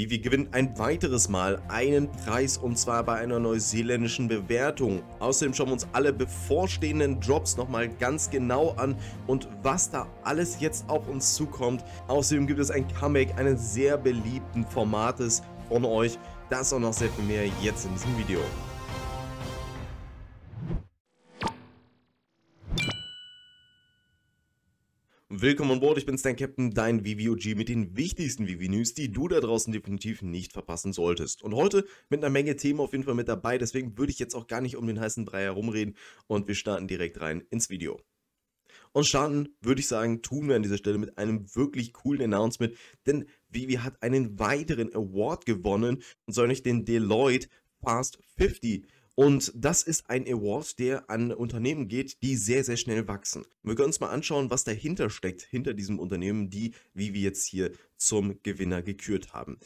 Vivi gewinnt ein weiteres Mal einen Preis und zwar bei einer neuseeländischen Bewertung. Außerdem schauen wir uns alle bevorstehenden Drops nochmal ganz genau an und was da alles jetzt auf uns zukommt. Außerdem gibt es ein Comeback eines sehr beliebten Formates von euch. Das und noch sehr viel mehr jetzt in diesem Video. Willkommen an Bord, ich bin's, dein Captain, dein VVOG mit den wichtigsten VV-News, die du da draußen definitiv nicht verpassen solltest. Und heute mit einer Menge Themen auf jeden Fall mit dabei, deswegen würde ich jetzt auch gar nicht um den heißen Brei herumreden und wir starten direkt rein ins Video. Und starten, würde ich sagen, tun wir an dieser Stelle mit einem wirklich coolen Announcement, denn Vivi hat einen weiteren Award gewonnen, und zwar nicht den Deloitte Fast 50 und das ist ein Award, der an Unternehmen geht, die sehr, sehr schnell wachsen. Wir können uns mal anschauen, was dahinter steckt, hinter diesem Unternehmen, die, wie wir jetzt hier zum Gewinner gekürt haben.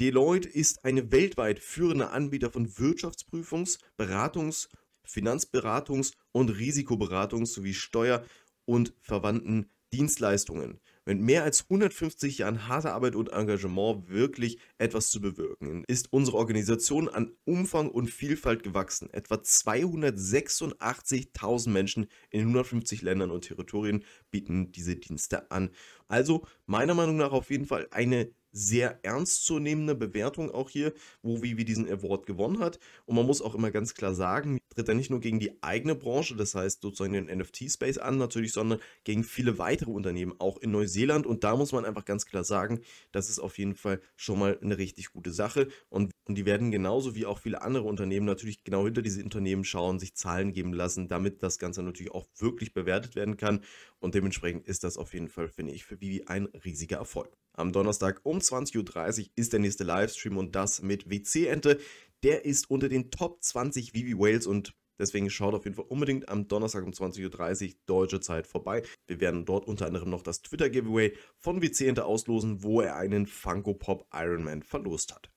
Deloitte ist eine weltweit führende Anbieter von Wirtschaftsprüfungs-, Beratungs-, Finanzberatungs- und Risikoberatungs- sowie Steuer- und verwandten Dienstleistungen mit mehr als 150 Jahren harter Arbeit und Engagement wirklich etwas zu bewirken, ist unsere Organisation an Umfang und Vielfalt gewachsen. Etwa 286.000 Menschen in 150 Ländern und Territorien bieten diese Dienste an. Also meiner Meinung nach auf jeden Fall eine sehr ernstzunehmende Bewertung auch hier, wo Vivi diesen Award gewonnen hat. Und man muss auch immer ganz klar sagen, tritt er nicht nur gegen die eigene Branche, das heißt sozusagen den NFT-Space an natürlich, sondern gegen viele weitere Unternehmen, auch in Neuseeland. Und da muss man einfach ganz klar sagen, das ist auf jeden Fall schon mal eine richtig gute Sache. Und, und die werden genauso wie auch viele andere Unternehmen natürlich genau hinter diese Unternehmen schauen, sich Zahlen geben lassen, damit das Ganze natürlich auch wirklich bewertet werden kann. Und dementsprechend ist das auf jeden Fall, finde ich, für Vivi ein riesiger Erfolg. Am Donnerstag um 20.30 Uhr ist der nächste Livestream und das mit WC-Ente. Der ist unter den Top 20 Vivi Whales und deswegen schaut auf jeden Fall unbedingt am Donnerstag um 20.30 Uhr deutsche Zeit vorbei. Wir werden dort unter anderem noch das Twitter-Giveaway von WC-Ente auslosen, wo er einen Funko Pop Iron Man verlost hat.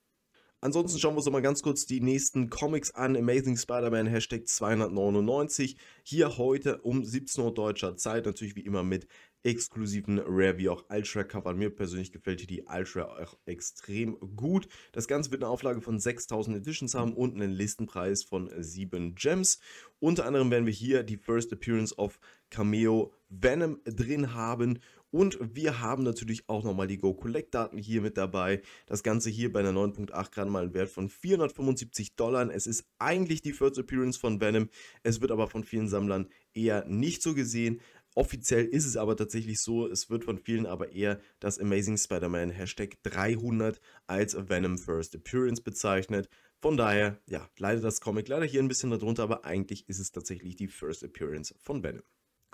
Ansonsten schauen wir uns noch mal ganz kurz die nächsten Comics an. Amazing Spider-Man Hashtag 299. Hier heute um 17 Uhr deutscher Zeit. Natürlich wie immer mit exklusiven Rare wie auch Ultra Covern. Mir persönlich gefällt hier die Ultra auch extrem gut. Das Ganze wird eine Auflage von 6000 Editions haben und einen Listenpreis von 7 Gems. Unter anderem werden wir hier die First Appearance of Cameo Venom drin haben und wir haben natürlich auch nochmal die Go Collect Daten hier mit dabei. Das Ganze hier bei einer 9.8 gerade mal einen Wert von 475 Dollar. Es ist eigentlich die First Appearance von Venom. Es wird aber von vielen Sammlern eher nicht so gesehen. Offiziell ist es aber tatsächlich so, es wird von vielen aber eher das Amazing Spider-Man Hashtag 300 als Venom First Appearance bezeichnet. Von daher, ja, leider das Comic leider hier ein bisschen darunter, aber eigentlich ist es tatsächlich die First Appearance von Venom.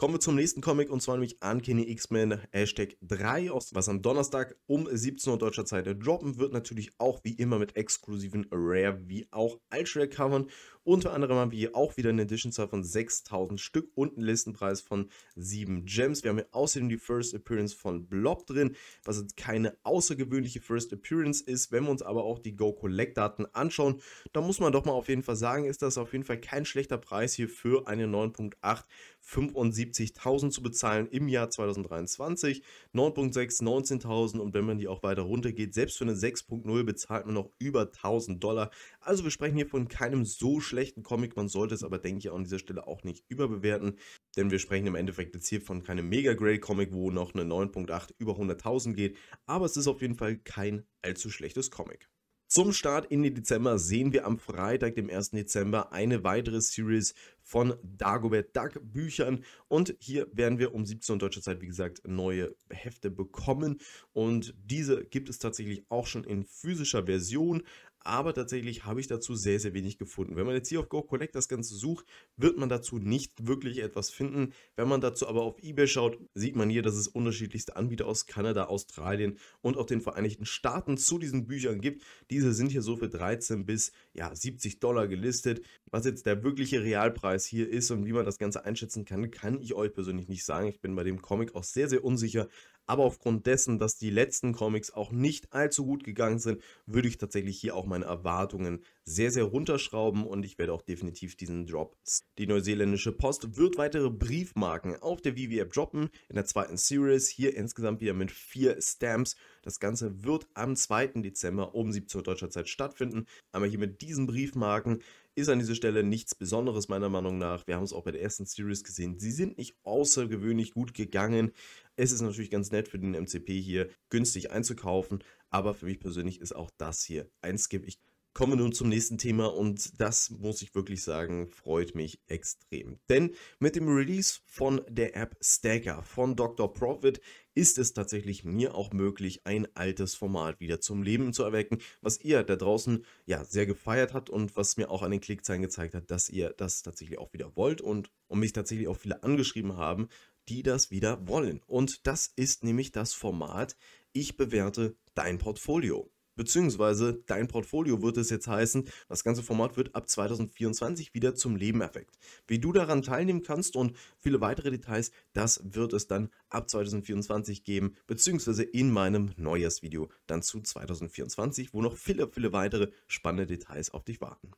Kommen wir zum nächsten Comic und zwar nämlich Uncanny X-Men Hashtag 3, was am Donnerstag um 17 Uhr deutscher Zeit droppen wird. Natürlich auch wie immer mit exklusiven Rare wie auch Ultra-Covern. Unter anderem haben wir hier auch wieder eine Edition-Zahl von 6000 Stück und einen Listenpreis von 7 Gems. Wir haben hier außerdem die First Appearance von Blob drin, was keine außergewöhnliche First Appearance ist. Wenn wir uns aber auch die Go Collect Daten anschauen, dann muss man doch mal auf jeden Fall sagen, ist das auf jeden Fall kein schlechter Preis hier für eine 9.8 75.000 zu bezahlen im Jahr 2023, 9.6 19.000 und wenn man die auch weiter runter geht, selbst für eine 6.0 bezahlt man noch über 1.000 Dollar. Also wir sprechen hier von keinem so schlechten Comic, man sollte es aber denke ich an dieser Stelle auch nicht überbewerten, denn wir sprechen im Endeffekt jetzt hier von keinem Mega Great Comic, wo noch eine 9.8 über 100.000 geht, aber es ist auf jeden Fall kein allzu schlechtes Comic. Zum Start in den Dezember sehen wir am Freitag, dem 1. Dezember, eine weitere Series von Dagobert Duck Büchern. Und hier werden wir um 17 Uhr deutscher Zeit, wie gesagt, neue Hefte bekommen. Und diese gibt es tatsächlich auch schon in physischer Version aber tatsächlich habe ich dazu sehr, sehr wenig gefunden. Wenn man jetzt hier auf Go Collect das Ganze sucht, wird man dazu nicht wirklich etwas finden. Wenn man dazu aber auf eBay schaut, sieht man hier, dass es unterschiedlichste Anbieter aus Kanada, Australien und auch den Vereinigten Staaten zu diesen Büchern gibt. Diese sind hier so für 13 bis ja, 70 Dollar gelistet. Was jetzt der wirkliche Realpreis hier ist und wie man das Ganze einschätzen kann, kann ich euch persönlich nicht sagen. Ich bin bei dem Comic auch sehr, sehr unsicher. Aber aufgrund dessen, dass die letzten Comics auch nicht allzu gut gegangen sind, würde ich tatsächlich hier auch meine Erwartungen sehr, sehr runterschrauben und ich werde auch definitiv diesen Drop. Die neuseeländische Post wird weitere Briefmarken auf der VV-App droppen in der zweiten Series, hier insgesamt wieder mit vier Stamps. Das Ganze wird am 2. Dezember um 17 Uhr deutscher Zeit stattfinden. Einmal hier mit diesen Briefmarken ist an dieser Stelle nichts Besonderes meiner Meinung nach. Wir haben es auch bei der ersten Series gesehen. Sie sind nicht außergewöhnlich gut gegangen. Es ist natürlich ganz nett für den MCP hier günstig einzukaufen, aber für mich persönlich ist auch das hier ein Skip. Ich Kommen wir nun zum nächsten Thema und das muss ich wirklich sagen, freut mich extrem. Denn mit dem Release von der App Stacker von Dr. Profit ist es tatsächlich mir auch möglich, ein altes Format wieder zum Leben zu erwecken, was ihr da draußen ja sehr gefeiert habt und was mir auch an den Klickzahlen gezeigt hat, dass ihr das tatsächlich auch wieder wollt und, und mich tatsächlich auch viele angeschrieben haben, die das wieder wollen. Und das ist nämlich das Format, ich bewerte dein Portfolio beziehungsweise dein Portfolio wird es jetzt heißen. Das ganze Format wird ab 2024 wieder zum Leben erweckt. Wie du daran teilnehmen kannst und viele weitere Details, das wird es dann ab 2024 geben, beziehungsweise in meinem Neujahrsvideo dann zu 2024, wo noch viele, viele weitere spannende Details auf dich warten.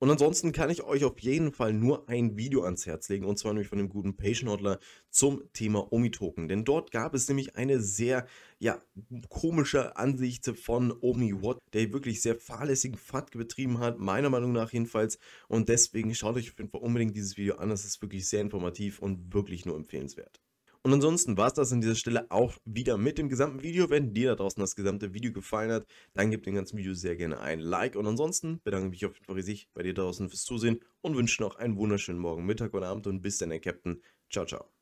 Und ansonsten kann ich euch auf jeden Fall nur ein Video ans Herz legen, und zwar nämlich von dem guten Patient Hodler zum Thema Omi-Token. Denn dort gab es nämlich eine sehr, ja, komische Ansicht von Omi-Watt, der wirklich sehr fahrlässigen FAT betrieben hat, meiner Meinung nach jedenfalls. Und deswegen schaut euch auf jeden Fall unbedingt dieses Video an, das ist wirklich sehr informativ und wirklich nur empfehlenswert. Und ansonsten war es das an dieser Stelle auch wieder mit dem gesamten Video. Wenn dir da draußen das gesamte Video gefallen hat, dann gib dem ganzen Video sehr gerne ein Like. Und ansonsten bedanke ich mich auf jeden Fall riesig bei dir draußen fürs Zusehen und wünsche noch einen wunderschönen Morgen, Mittag oder Abend und bis dann, der Captain. Ciao, ciao.